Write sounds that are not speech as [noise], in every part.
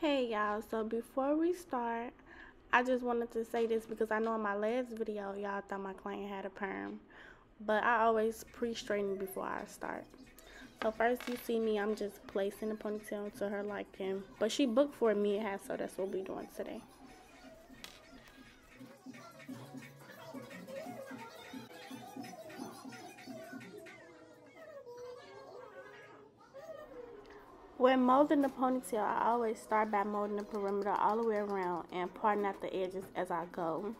Hey y'all, so before we start, I just wanted to say this because I know in my last video y'all thought my client had a perm, but I always pre-straighten before I start. So first you see me, I'm just placing the ponytail into her liking, but she booked for me it has, so that's what we're doing today. When molding the ponytail, I always start by molding the perimeter all the way around and parting out the edges as I go.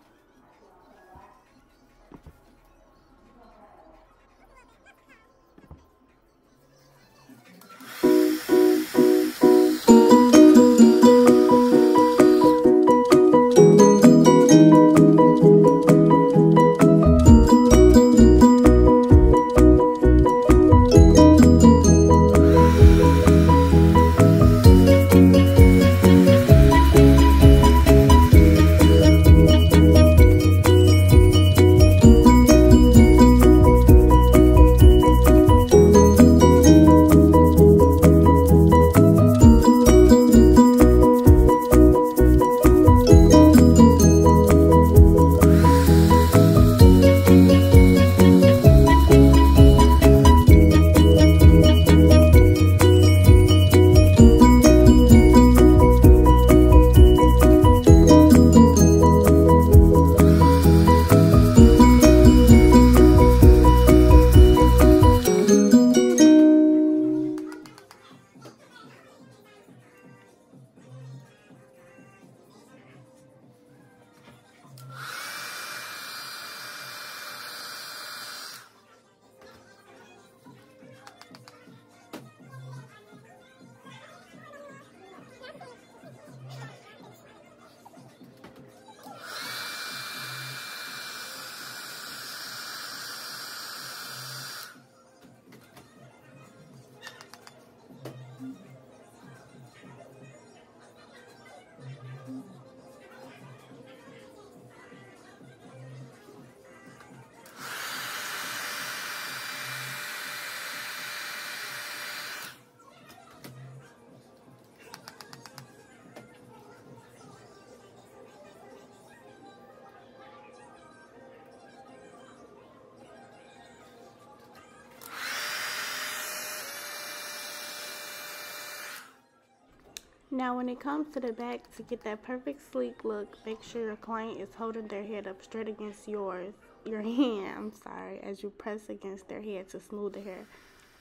Now when it comes to the back, to get that perfect sleek look, make sure your client is holding their head up straight against yours, your [laughs] hand, I'm sorry, as you press against their head to smooth the hair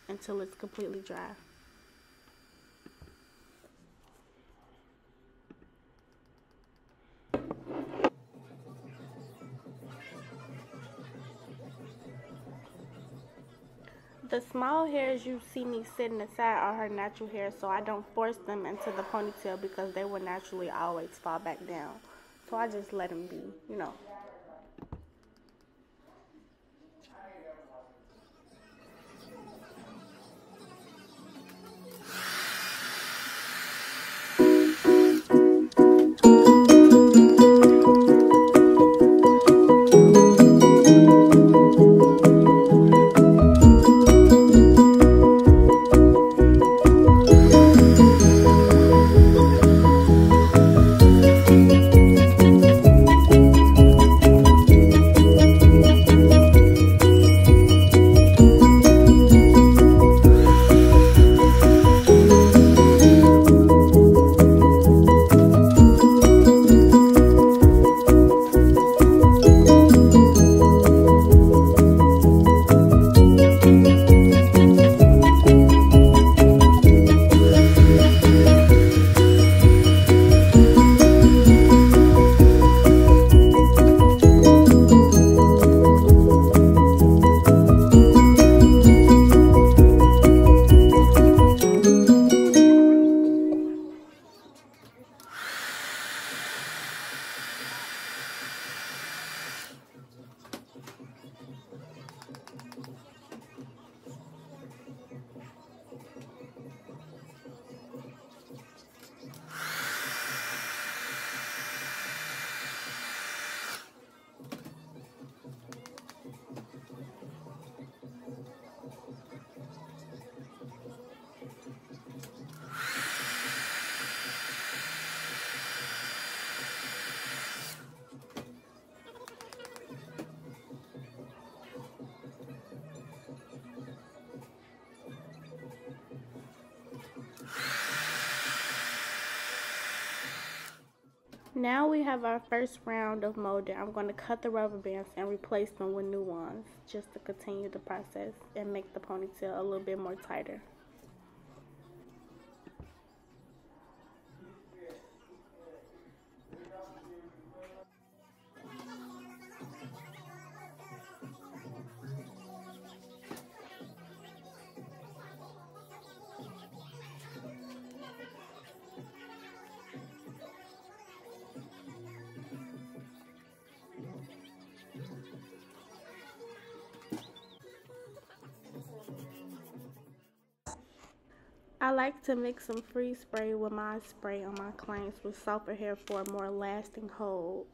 until it's completely dry. The small hairs you see me sitting aside are her natural hair, so I don't force them into the ponytail because they will naturally always fall back down. So I just let them be, you know. Now we have our first round of molding. I'm going to cut the rubber bands and replace them with new ones just to continue the process and make the ponytail a little bit more tighter. I like to mix some freeze spray with my spray on my clients with softer hair for a more lasting hold.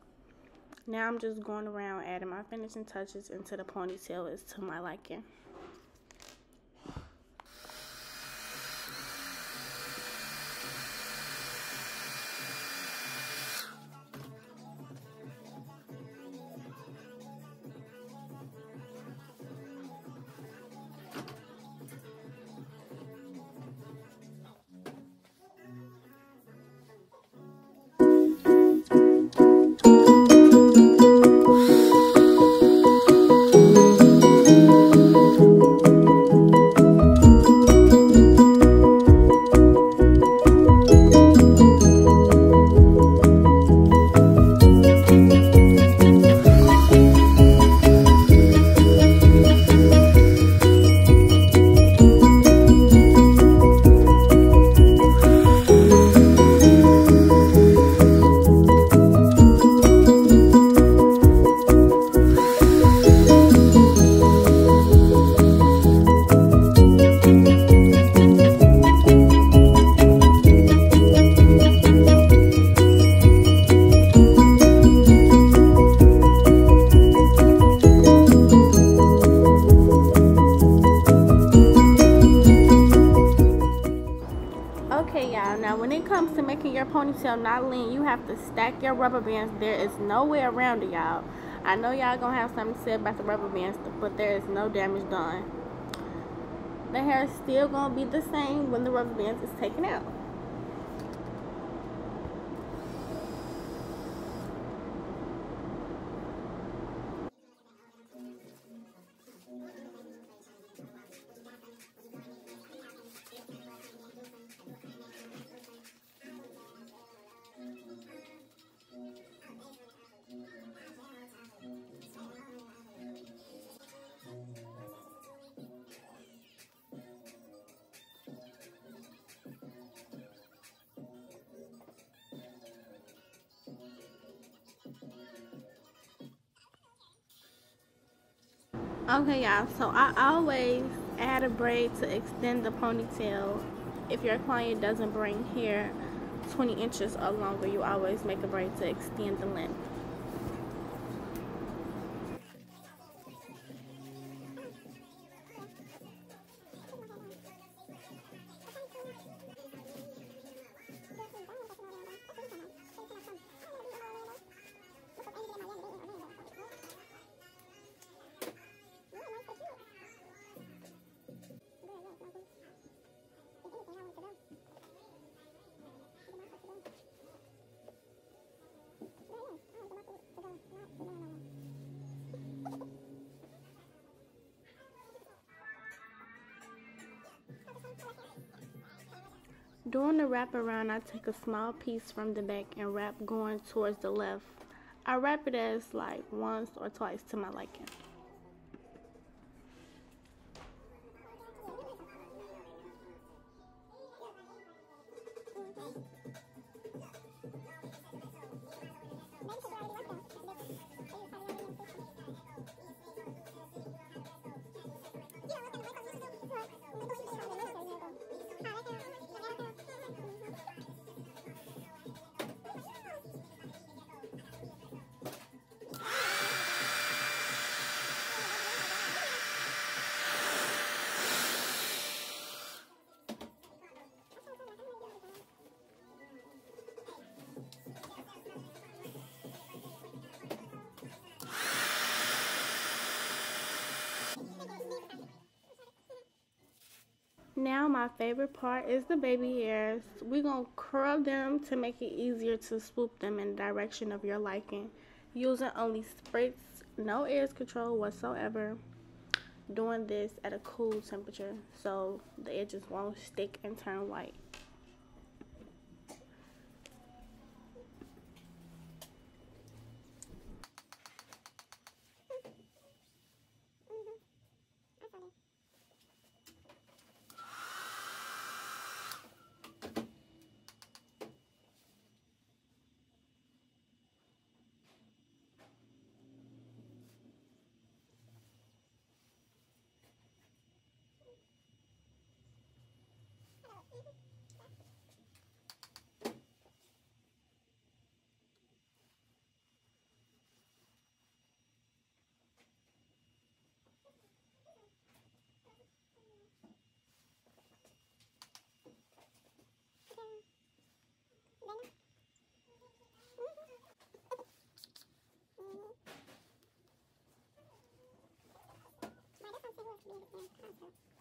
Now I'm just going around adding my finishing touches until the ponytail is to my liking. Ponytail not lean, you have to stack your rubber bands. There is no way around it, y'all. I know y'all gonna have something to say about the rubber bands, but there is no damage done. The hair is still gonna be the same when the rubber bands is taken out. Okay, y'all, so I always add a braid to extend the ponytail. If your client doesn't bring hair 20 inches or longer, you always make a braid to extend the length. During the wrap around, I take a small piece from the back and wrap going towards the left. I wrap it as like once or twice to my liking. Now my favorite part is the baby hairs. We're going to curl them to make it easier to swoop them in the direction of your liking. Using only spritz, no edge control whatsoever. Doing this at a cool temperature so the edges won't stick and turn white. Look at my present.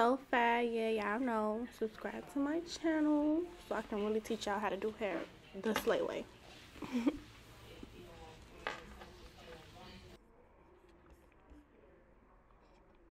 So far yeah y'all know. Subscribe to my channel so i can really teach y'all how to do hair the SlayyWay